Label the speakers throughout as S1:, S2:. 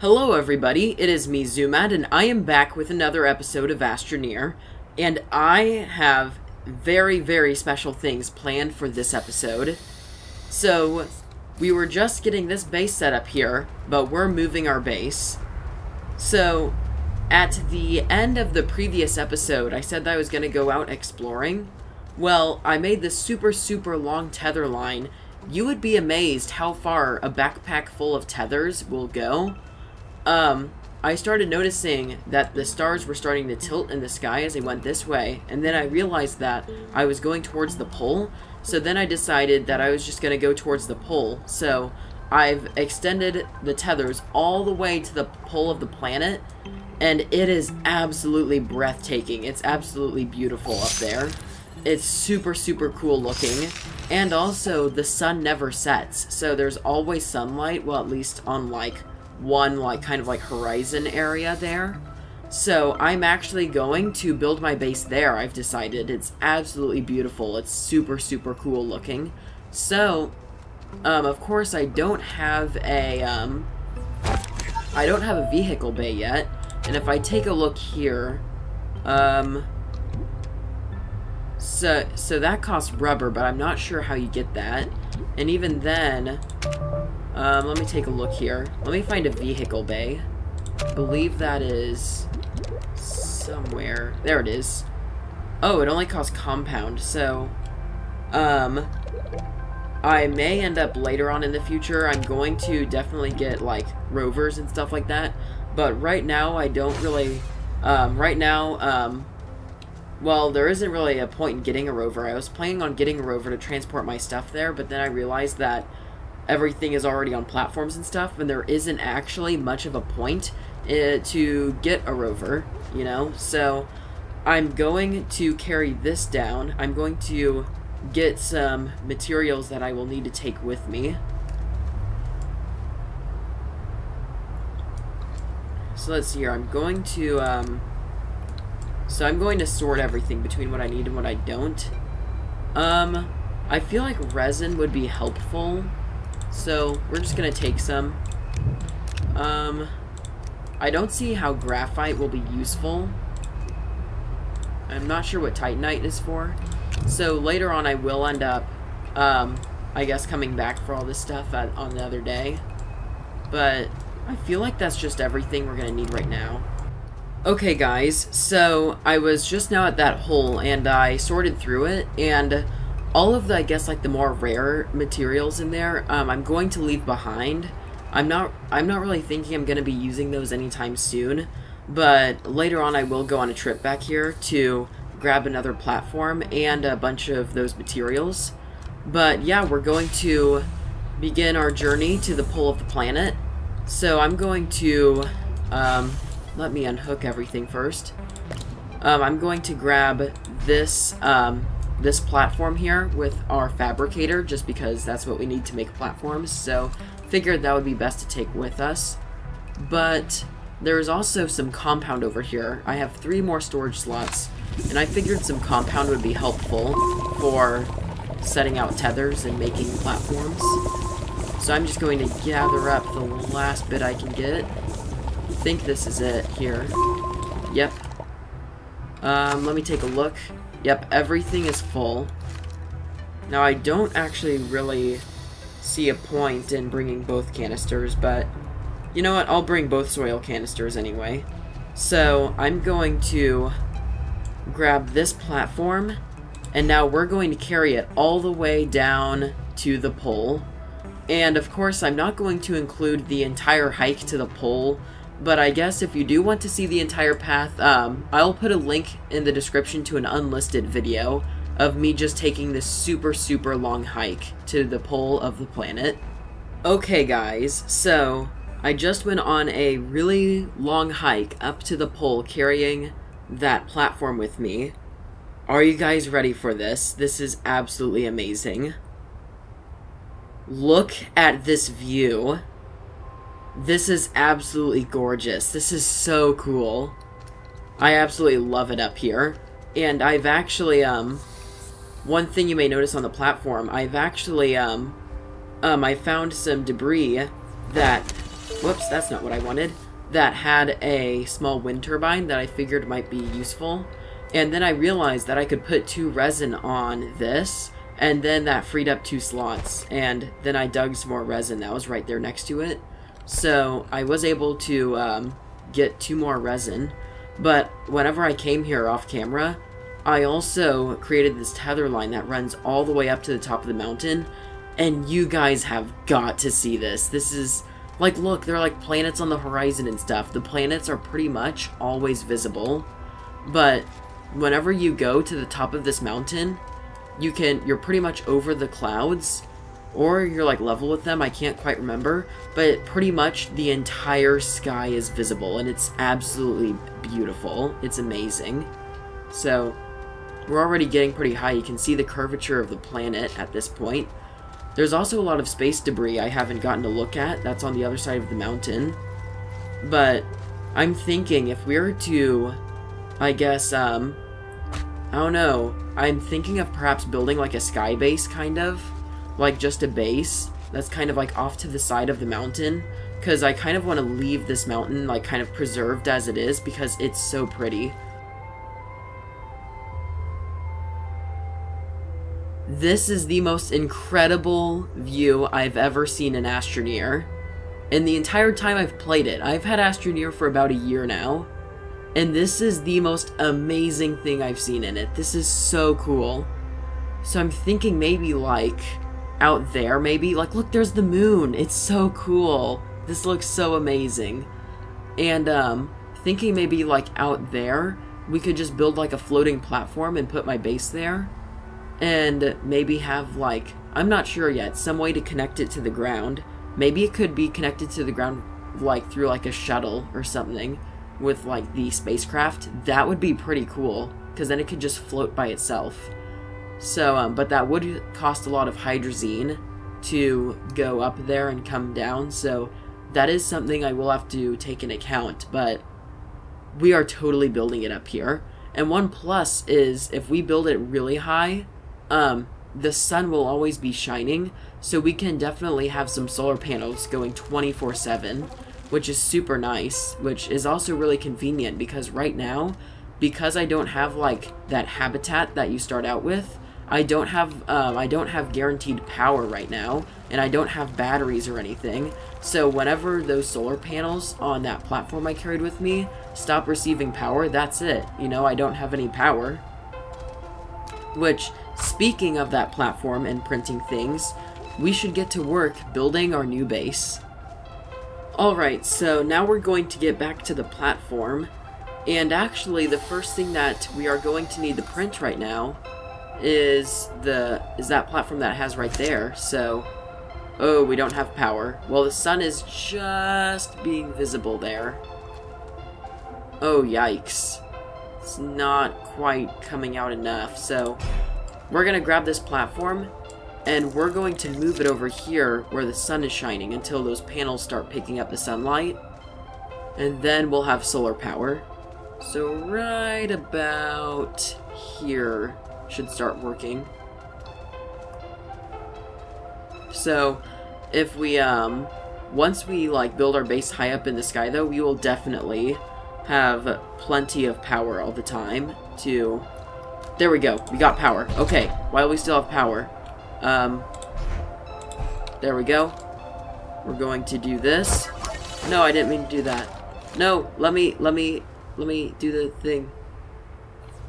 S1: Hello everybody, it is me Zoomad and I am back with another episode of Astroneer and I have very very special things planned for this episode. So we were just getting this base set up here, but we're moving our base. So at the end of the previous episode I said that I was going to go out exploring. Well, I made this super super long tether line. You would be amazed how far a backpack full of tethers will go um, I started noticing that the stars were starting to tilt in the sky as they went this way, and then I realized that I was going towards the pole, so then I decided that I was just going to go towards the pole, so I've extended the tethers all the way to the pole of the planet, and it is absolutely breathtaking. It's absolutely beautiful up there. It's super, super cool looking. And also, the sun never sets, so there's always sunlight, well, at least on, like, one like kind of like horizon area there. So I'm actually going to build my base there, I've decided. It's absolutely beautiful. It's super, super cool looking. So, um, of course I don't have a, um, I don't have a vehicle bay yet. And if I take a look here, um, so, so that costs rubber, but I'm not sure how you get that. And even then, um, let me take a look here. Let me find a vehicle bay. I believe that is somewhere. There it is. Oh, it only costs compound, so... Um, I may end up later on in the future. I'm going to definitely get, like, rovers and stuff like that. But right now, I don't really... Um, right now, um... Well, there isn't really a point in getting a rover. I was planning on getting a rover to transport my stuff there, but then I realized that everything is already on platforms and stuff, and there isn't actually much of a point uh, to get a rover, you know? So I'm going to carry this down. I'm going to get some materials that I will need to take with me. So let's see here. I'm going to, um, so I'm going to sort everything between what I need and what I don't. Um, I feel like resin would be helpful so, we're just gonna take some. Um, I don't see how graphite will be useful. I'm not sure what titanite is for. So, later on I will end up, um, I guess coming back for all this stuff at, on the other day. But, I feel like that's just everything we're gonna need right now. Okay guys, so I was just now at that hole and I sorted through it and all of the, I guess, like the more rare materials in there, um, I'm going to leave behind. I'm not, I'm not really thinking I'm going to be using those anytime soon, but later on I will go on a trip back here to grab another platform and a bunch of those materials. But yeah, we're going to begin our journey to the pole of the planet. So I'm going to, um, let me unhook everything first. Um, I'm going to grab this, um, this platform here with our fabricator just because that's what we need to make platforms. So figured that would be best to take with us. But there's also some compound over here. I have three more storage slots and I figured some compound would be helpful for setting out tethers and making platforms. So I'm just going to gather up the last bit I can get. I think this is it here. Yep. Um, let me take a look Yep, everything is full. Now, I don't actually really see a point in bringing both canisters, but you know what? I'll bring both soil canisters anyway. So, I'm going to grab this platform, and now we're going to carry it all the way down to the pole. And of course, I'm not going to include the entire hike to the pole but I guess if you do want to see the entire path, um, I'll put a link in the description to an unlisted video of me just taking this super, super long hike to the pole of the planet. Okay, guys, so I just went on a really long hike up to the pole carrying that platform with me. Are you guys ready for this? This is absolutely amazing. Look at this view. This is absolutely gorgeous. This is so cool. I absolutely love it up here. And I've actually, um, one thing you may notice on the platform, I've actually, um, um, I found some debris that whoops, that's not what I wanted, that had a small wind turbine that I figured might be useful. And then I realized that I could put two resin on this, and then that freed up two slots. And then I dug some more resin that was right there next to it. So I was able to um, get two more resin. But whenever I came here off camera, I also created this tether line that runs all the way up to the top of the mountain. And you guys have got to see this. This is, like, look, there are like planets on the horizon and stuff. The planets are pretty much always visible. But whenever you go to the top of this mountain, you can, you're pretty much over the clouds, or you're like level with them, I can't quite remember, but pretty much the entire sky is visible, and it's absolutely beautiful. It's amazing. So, we're already getting pretty high. You can see the curvature of the planet at this point. There's also a lot of space debris I haven't gotten to look at. That's on the other side of the mountain. But I'm thinking if we were to, I guess, um, I don't know. I'm thinking of perhaps building like a sky base, kind of. Like just a base that's kind of like off to the side of the mountain. Because I kind of want to leave this mountain like kind of preserved as it is because it's so pretty. This is the most incredible view I've ever seen in Astroneer. In the entire time I've played it, I've had Astroneer for about a year now. And this is the most amazing thing I've seen in it. This is so cool. So I'm thinking maybe like out there maybe like look there's the moon. It's so cool. This looks so amazing. And um thinking maybe like out there we could just build like a floating platform and put my base there and maybe have like I'm not sure yet some way to connect it to the ground. Maybe it could be connected to the ground like through like a shuttle or something with like the spacecraft, that would be pretty cool because then it could just float by itself. So, um, but that would cost a lot of hydrazine to go up there and come down. So that is something I will have to take into account. But we are totally building it up here. And one plus is if we build it really high, um, the sun will always be shining. So we can definitely have some solar panels going 24 7 which is super nice, which is also really convenient because right now, because I don't have like that habitat that you start out with, I don't have um, I don't have guaranteed power right now, and I don't have batteries or anything. So whenever those solar panels on that platform I carried with me stop receiving power, that's it. You know, I don't have any power. Which, speaking of that platform and printing things, we should get to work building our new base. Alright, so now we're going to get back to the platform, and actually the first thing that we are going to need to print right now is the is that platform that has right there, so... Oh, we don't have power. Well, the sun is just being visible there. Oh, yikes. It's not quite coming out enough, so... We're gonna grab this platform, and we're going to move it over here where the sun is shining until those panels start picking up the sunlight. And then we'll have solar power. So right about here should start working. So if we, um, once we like build our base high up in the sky though, we will definitely have plenty of power all the time to... There we go, we got power. Okay, while we still have power, um, there we go. We're going to do this. No, I didn't mean to do that. No, let me, let me, let me do the thing.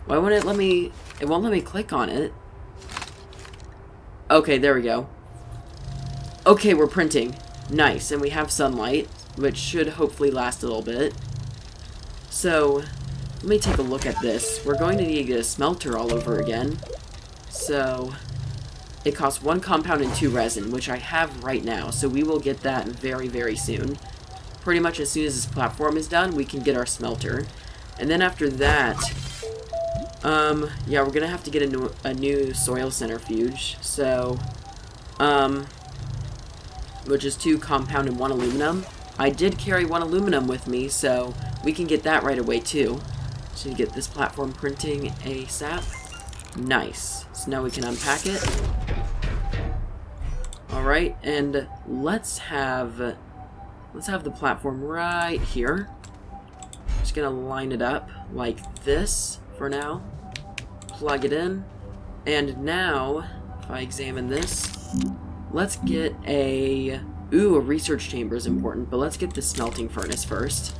S1: Why wouldn't it let me, it won't let me click on it. Okay, there we go. Okay, we're printing. Nice, and we have sunlight, which should hopefully last a little bit. So, let me take a look at this. We're going to need to a smelter all over again. So, it costs one compound and two resin, which I have right now, so we will get that very, very soon. Pretty much as soon as this platform is done, we can get our smelter. And then after that, um, yeah, we're gonna have to get a new, a new soil centrifuge, so, um, which is two compound and one aluminum. I did carry one aluminum with me, so we can get that right away too. So get this platform printing ASAP. Nice. So now we can unpack it. Alright, and let's have let's have the platform right here. Just gonna line it up like this for now. Plug it in. And now, if I examine this, let's get a... Ooh, a research chamber is important, but let's get the smelting furnace first.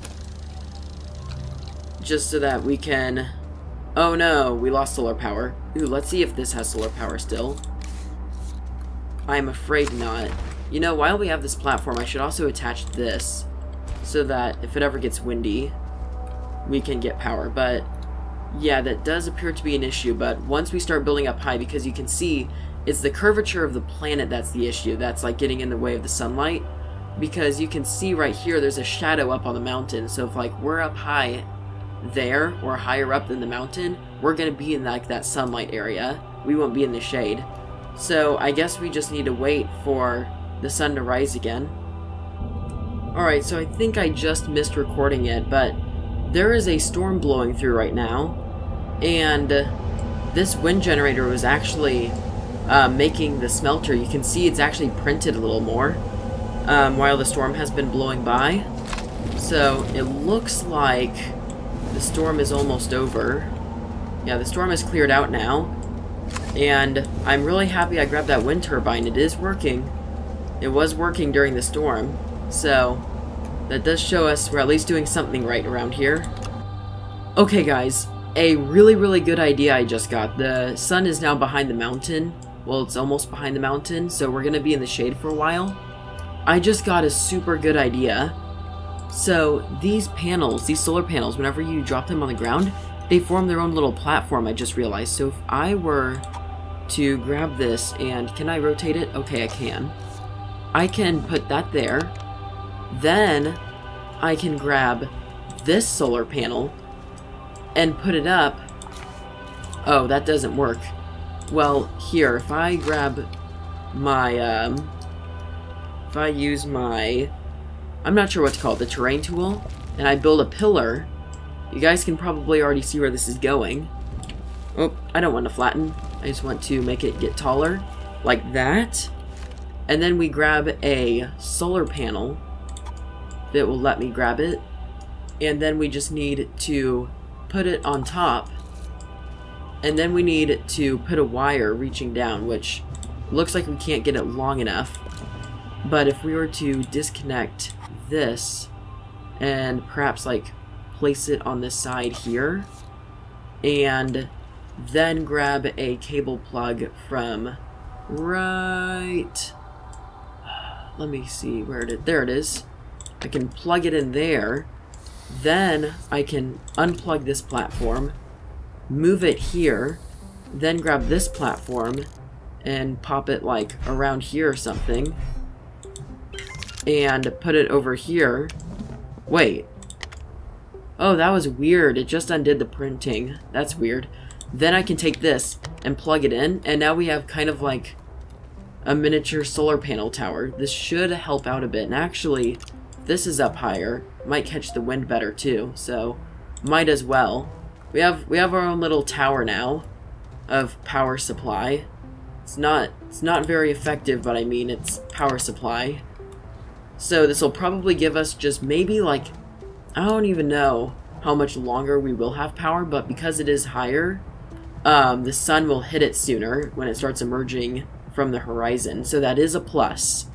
S1: Just so that we can... Oh no, we lost solar power. Ooh, let's see if this has solar power still. I'm afraid not. You know, while we have this platform, I should also attach this so that if it ever gets windy, we can get power. But yeah, that does appear to be an issue, but once we start building up high, because you can see it's the curvature of the planet that's the issue, that's like getting in the way of the sunlight, because you can see right here there's a shadow up on the mountain, so if like we're up high there, or higher up than the mountain, we're to be in like that sunlight area, we won't be in the shade. So I guess we just need to wait for the sun to rise again. Alright, so I think I just missed recording it, but there is a storm blowing through right now, and this wind generator was actually uh, making the smelter. You can see it's actually printed a little more um, while the storm has been blowing by. So it looks like the storm is almost over. Yeah, the storm has cleared out now. And I'm really happy I grabbed that wind turbine. It is working. It was working during the storm. So that does show us we're at least doing something right around here. Okay guys, a really really good idea I just got. The sun is now behind the mountain. Well, it's almost behind the mountain, so we're gonna be in the shade for a while. I just got a super good idea. So, these panels, these solar panels, whenever you drop them on the ground, they form their own little platform, I just realized. So if I were to grab this and, can I rotate it? Okay, I can. I can put that there, then I can grab this solar panel and put it up. Oh, that doesn't work. Well, here, if I grab my, um, if I use my, I'm not sure what to call it, the terrain tool, and I build a pillar, you guys can probably already see where this is going. Oh, I don't want to flatten. I just want to make it get taller, like that. And then we grab a solar panel that will let me grab it. And then we just need to put it on top. And then we need to put a wire reaching down, which looks like we can't get it long enough. But if we were to disconnect this and perhaps like place it on this side here and then grab a cable plug from right let me see where it is there it is I can plug it in there. Then I can unplug this platform, move it here, then grab this platform and pop it like around here or something. And put it over here. Wait. Oh, that was weird. It just undid the printing. That's weird. Then I can take this and plug it in, and now we have kind of like a miniature solar panel tower. This should help out a bit. And actually, this is up higher. Might catch the wind better too, so might as well. We have we have our own little tower now of power supply. It's not it's not very effective, but I mean it's power supply. So this will probably give us just maybe like I don't even know how much longer we will have power, but because it is higher, um, the sun will hit it sooner when it starts emerging from the horizon. So that is a plus.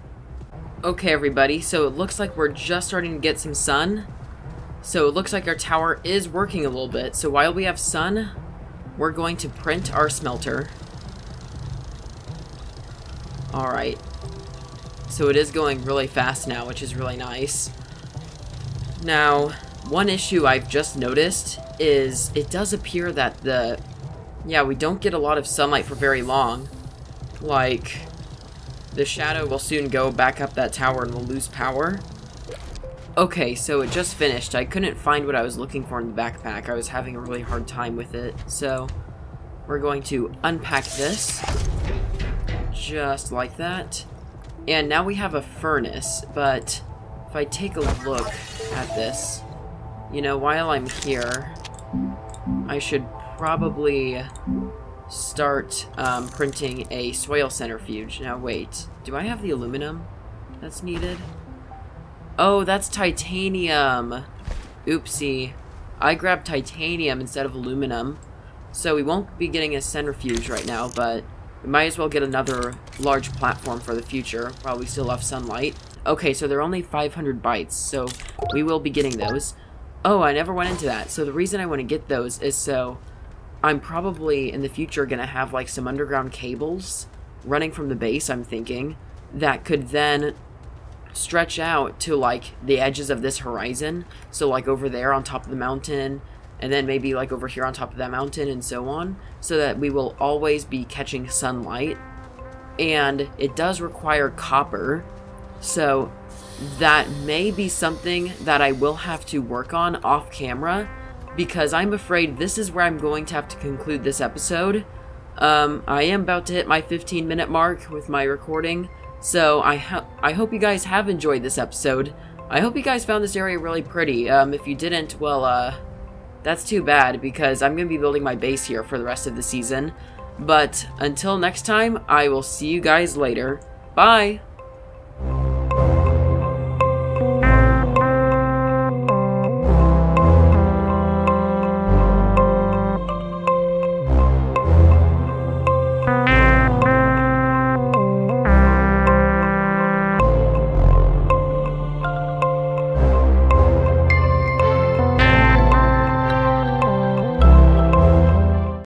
S1: Okay, everybody, so it looks like we're just starting to get some sun. So it looks like our tower is working a little bit. So while we have sun, we're going to print our smelter. Alright. So it is going really fast now, which is really nice. Now, one issue I've just noticed is it does appear that the... Yeah, we don't get a lot of sunlight for very long. Like, the shadow will soon go back up that tower and we'll lose power. Okay, so it just finished. I couldn't find what I was looking for in the backpack. I was having a really hard time with it. So, we're going to unpack this. Just like that. And now we have a furnace, but if I take a look at this, you know, while I'm here, I should probably start um, printing a soil centrifuge. Now wait, do I have the aluminum that's needed? Oh, that's titanium. Oopsie. I grabbed titanium instead of aluminum. So we won't be getting a centrifuge right now, but we might as well get another large platform for the future while we still have sunlight. Okay, so they're only 500 bytes, so we will be getting those. Oh, I never went into that. So the reason I want to get those is so I'm probably in the future going to have like some underground cables running from the base, I'm thinking, that could then stretch out to like the edges of this horizon. So like over there on top of the mountain and then maybe like over here on top of that mountain and so on so that we will always be catching sunlight. And it does require copper. So that may be something that I will have to work on off camera because I'm afraid this is where I'm going to have to conclude this episode. Um, I am about to hit my 15 minute mark with my recording, so I, ho I hope you guys have enjoyed this episode. I hope you guys found this area really pretty. Um, if you didn't, well, uh, that's too bad because I'm going to be building my base here for the rest of the season. But until next time, I will see you guys later. Bye!